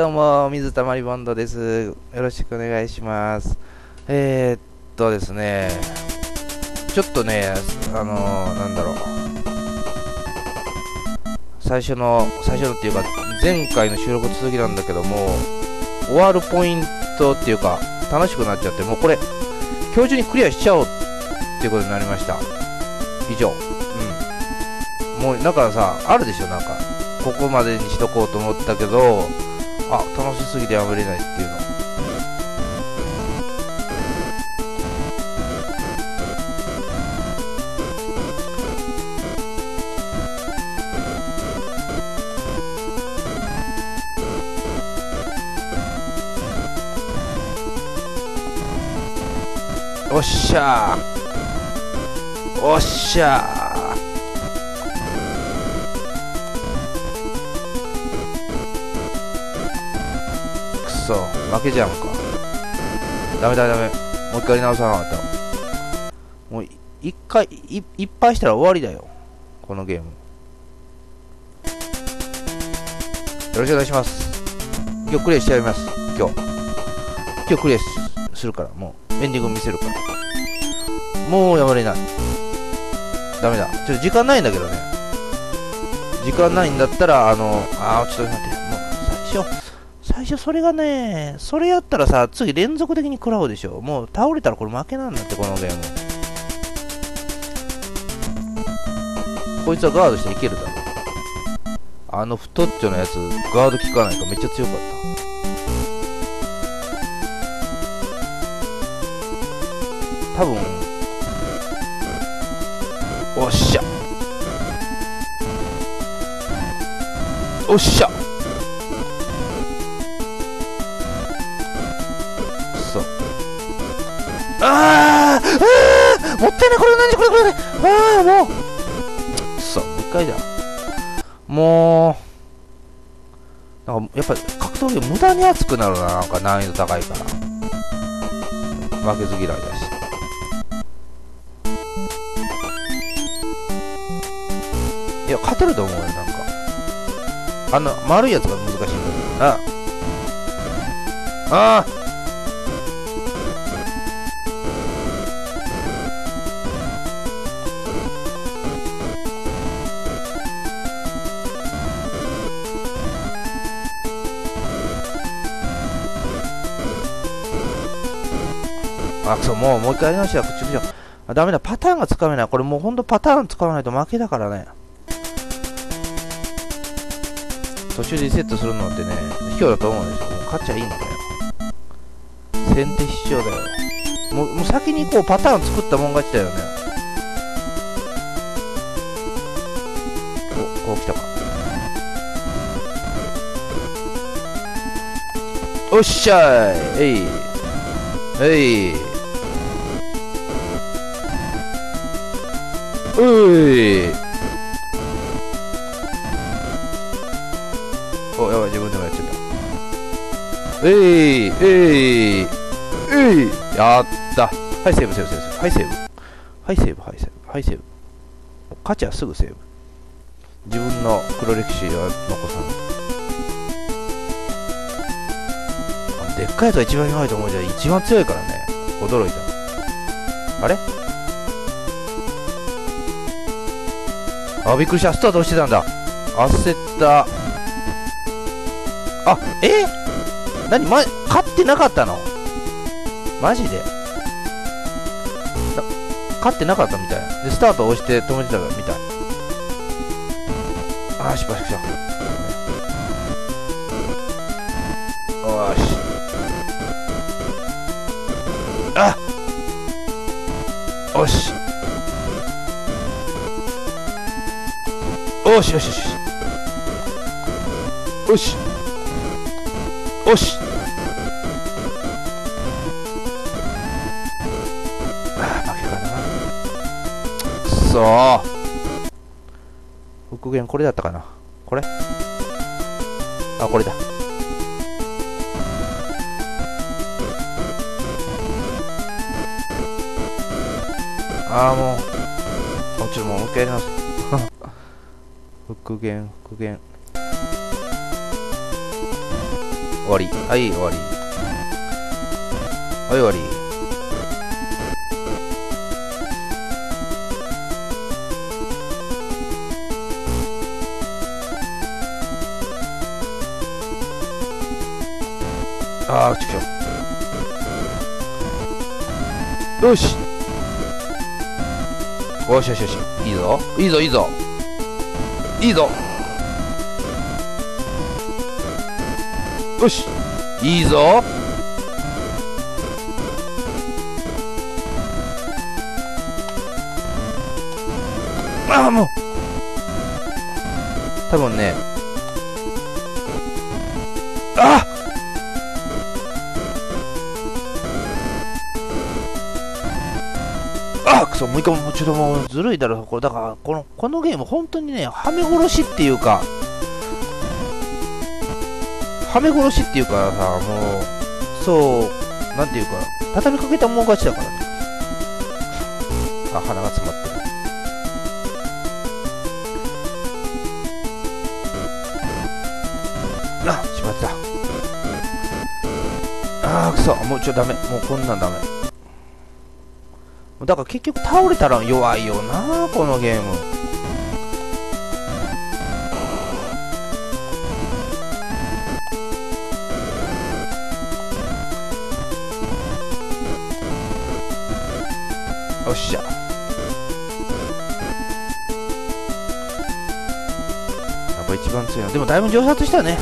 どうも、水溜りボンドです。よろしくお願いします。えー、っとですね、ちょっとね、あのー、なんだろう。最初の、最初のっていうか、前回の収録続きなんだけども、終わるポイントっていうか、楽しくなっちゃって、もうこれ、今日中にクリアしちゃおうっていうことになりました。以上。うん。もう、だからさ、あるでしょ、なんか。ここまでにしとこうと思ったけど、あ、楽しすぎてやめれないっていうの。おっしゃーおっしゃー負けじゃんか。ダメだダメ。もう一回やり直さなかったもう一回い一敗したら終わりだよ。このゲーム。よろしくお願いします。今日クリアしてやります。今日。今日クリアするから。もうエンディング見せるから。もうやめれない。ダメだ。ちょっと時間ないんだけどね。時間ないんだったらあのあーちょっと待って。もう最初。初それがねそれやったらさ次連続的に食らうでしょ。もう倒れたらこれ負けなんだってこのゲーム。こいつはガードしていけるだろ。あの太っちょのやつガード効かないとめっちゃ強かった。多分おっしゃ。おっしゃ。あーあーもったいないこれ何これこれ。ああもう。くそもう一回だ。もうなんかやっぱり格闘技無駄に熱くなるななんか難易度高いから。負けず嫌いだし。いや、勝てると思うよ、なんか。あの、丸いやつが難しいんだけどな。あああ、そう、もう、もう一回やり直しだ、こっちこっちあ、ダメだ、パターンがつかめない。これもうほんとパターン使わないと負けだからね。途中でリセットするのってね、卑怯だと思うんでしょ。もう勝っちゃいいんだよ。先手必勝だよ。もう、もう先にこうパターン作ったもん勝ちだよね。お、こう来たか。おっしゃいえいえいういお、やばい、自分でもやっちゃった。えいえいえいやったはい、セーブ、セーブ、セーブ。はい、セーブ。はい、セーブ、はい、セーブ。はい、セーブ。勝ちはすぐセーブ。自分の黒歴史は残さない。でっかいやつが一番弱いと思うじゃん。一番強いからね。驚いた。あれ？あ、びっくりした。スタート押してたんだ。焦った。あ、え？何？ま、勝ってなかったの？マジで？勝ってなかったみたい。で、スタート押して止めてたみたい。あー、失敗した。よし。あよし。よしよしよし。よし。よし。ああ、負けかな。くそー。復元これだったかなこれ？あ、これだ。ああ、もう。あ、ちょっともう、もう一回やります。復元、復元。終わり。はい、終わり。はい、終わり。あー、ちくしょ。よしよしよしよし。いいぞ。いいぞ、いいぞ。いいぞ。よし。いいぞ。ああ、もう。多分ね。ああくそ、もう一回、もうちょっともうずるいだろ、これ。だから、この、このゲーム、本当にね、はめ殺しっていうか、はめ殺しっていうかさ、もう、そう、なんていうか、畳みかけたもん勝ちだからね。あ、鼻が詰まってる。あ、しまった。あー、くそ、もうちょ、ダメ。もうこんなんダメ。だから結局倒れたら弱いよな、このゲーム。よっしゃ。やっぱ一番強いの。でもだいぶ上達したね。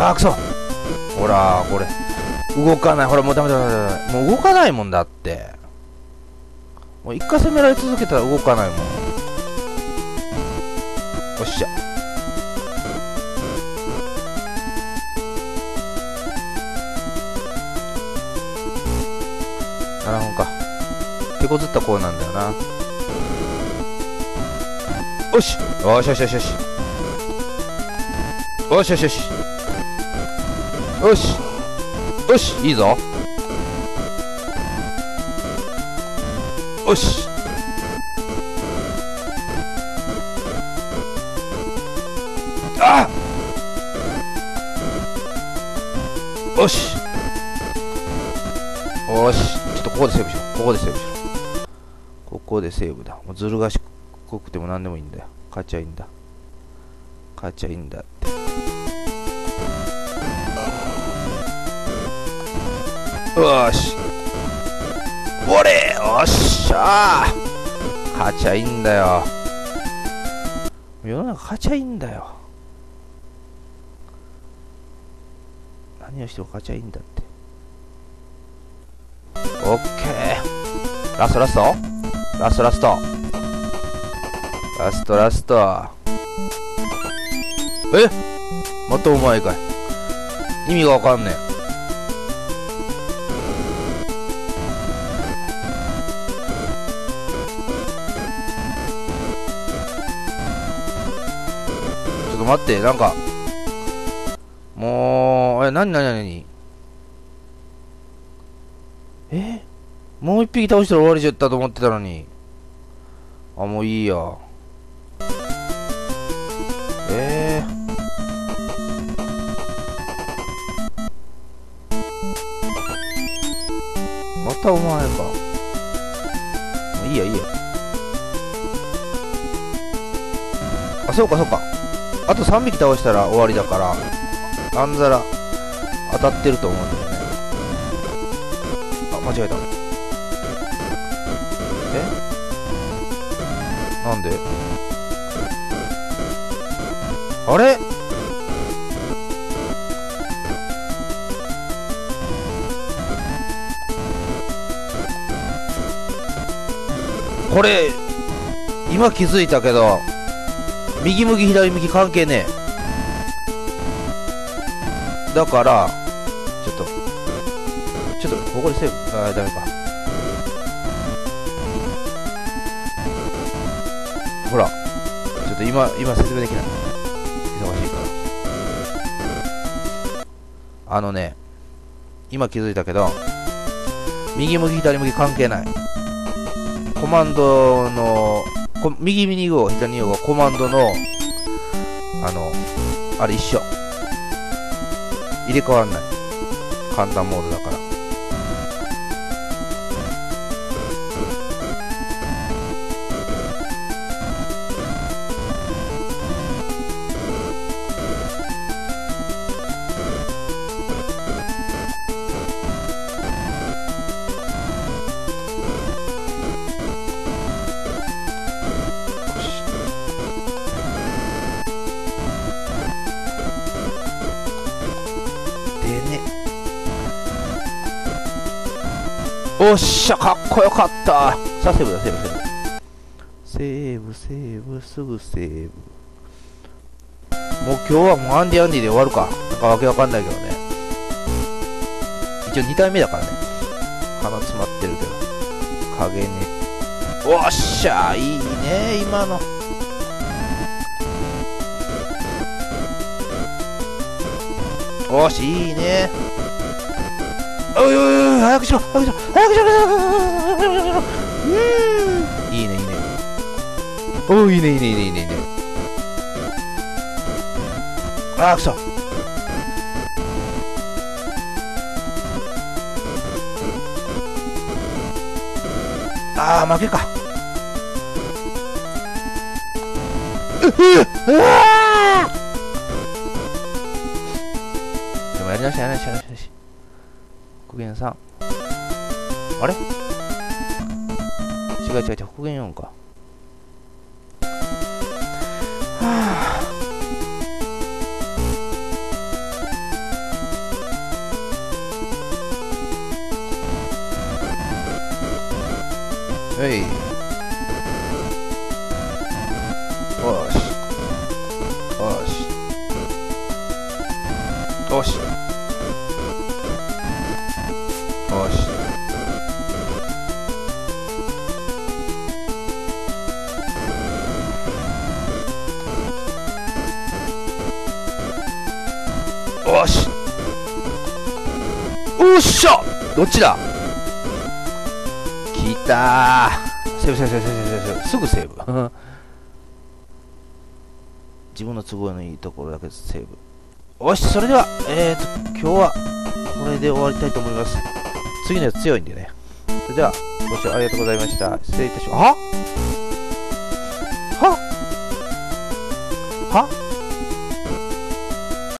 あーくそほらこれ。動かない。ほらもうダメダメダメもう動かないもんだって。もう一回攻められ続けたら動かないもん。よっしゃ。7本か。手こずった子なんだよな。よしよし。よしよしよし。よしよしよし。よし。よしいいぞ。よし。あよし。よし。ちょっとここでセーブしよう。ここでセーブしよう。ここでセーブだ。もうずる賢くても何でもいいんだよ。勝っちゃいいんだ。勝っちゃいいんだって。よし。おれよっしゃー。勝ちゃいいんだよ。世の中勝ちゃいいんだよ。何をしても勝ちゃいいんだって。オッケー。ラストラスト。ラストラスト。ラストラスト。え？またお前かい。意味がわかんねえ。待って、なんか、もう、え、なになになにえ？もう一匹倒したら終わりじゃったと思ってたのに。あ、もういいや。え？ー、またお前か。もういいや、いいや。あ、そうか、そうか。あと3匹倒したら終わりだから、あんざら当たってると思うんだよね。あ、間違えた。え？なんで？あれ？これ、今気づいたけど、右向き左向き関係ねえ。だから、ちょっと、ちょっと、ここでセーブ、あー、ダメか。ほら、ちょっと今、今説明できない。忙しいから。あのね、今気づいたけど、右向き左向き関係ない。コマンドのこ右に行こう、左に行こうコマンドの、あの、あれ一緒。入れ替わんない。簡単モードだから。おっしゃ、かっこよかった。さあ、セーブだ、セーブ、セーブ。セーブ、セーブ、すぐセーブ。もう今日はもうアンディアンディで終わるか。なんかわけわかんないけどね。一応2体目だからね。鼻詰まってるけど。影ね。おっしゃ、いいね、今の。おし、いいね。おいおいおい、早くしろ早くしろ早くしろうんいいね、いいね。おお、いいね、いいね、いいね、いいね、いいね。あー、くそ。あ北限3あれ？違う違う違う北限4か。はあよい。よし。よし。よし。しゃ！どっちだ？来たー。セーブセーブセーブセーブセーブ。すぐセーブ。自分の都合のいいところだけセーブ。よしそれではえーと今日はこれで終わりたいと思います。次のやつ強いんでね。それでは、ご視聴ありがとうございました。失礼いたします。は？は？は？